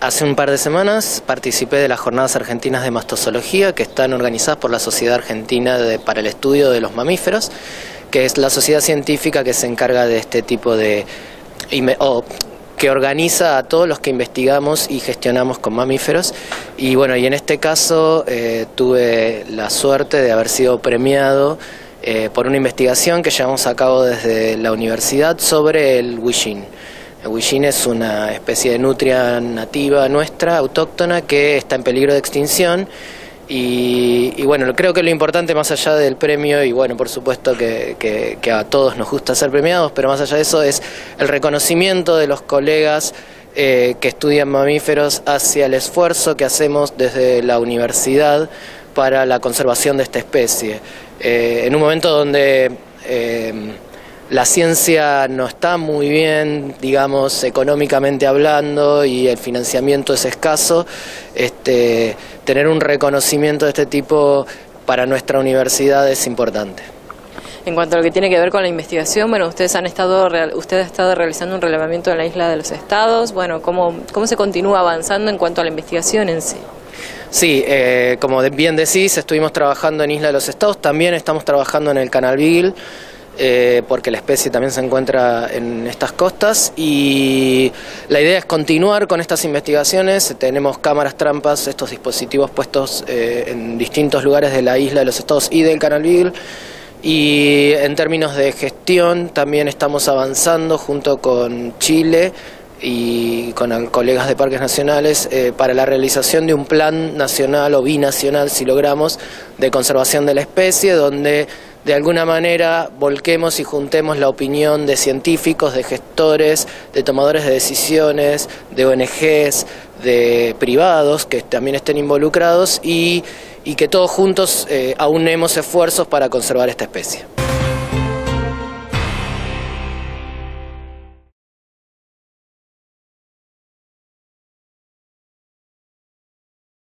Hace un par de semanas participé de las jornadas argentinas de mastozoología que están organizadas por la Sociedad Argentina para el Estudio de los Mamíferos, que es la sociedad científica que se encarga de este tipo de... o que organiza a todos los que investigamos y gestionamos con mamíferos. Y bueno, y en este caso eh, tuve la suerte de haber sido premiado eh, por una investigación que llevamos a cabo desde la universidad sobre el Wishin. El Wishin es una especie de nutria nativa nuestra, autóctona, que está en peligro de extinción. Y, bueno, creo que lo importante más allá del premio, y bueno, por supuesto que, a todos nos gusta ser premiados, pero más allá de eso es el reconocimiento de los colegas eh, que estudian mamíferos hacia el esfuerzo que hacemos desde la universidad para la conservación de esta especie. Eh, en un momento donde eh, la ciencia no está muy bien, digamos, económicamente hablando y el financiamiento es escaso, este, tener un reconocimiento de este tipo para nuestra universidad es importante. En cuanto a lo que tiene que ver con la investigación, bueno, ustedes han estado, usted ha estado realizando un relevamiento en la isla de los estados, bueno, ¿cómo, cómo se continúa avanzando en cuanto a la investigación en sí? Sí, eh, como bien decís, estuvimos trabajando en Isla de los Estados, también estamos trabajando en el Canal Beagle, eh, porque la especie también se encuentra en estas costas y la idea es continuar con estas investigaciones. Tenemos cámaras trampas, estos dispositivos puestos eh, en distintos lugares de la isla de los estados y del Canal Beagle. Y en términos de gestión también estamos avanzando junto con Chile y con colegas de parques nacionales eh, para la realización de un plan nacional o binacional, si logramos, de conservación de la especie, donde de alguna manera volquemos y juntemos la opinión de científicos, de gestores, de tomadores de decisiones, de ONGs, de privados que también estén involucrados y, que todos juntos eh, aunemos esfuerzos para conservar esta especie.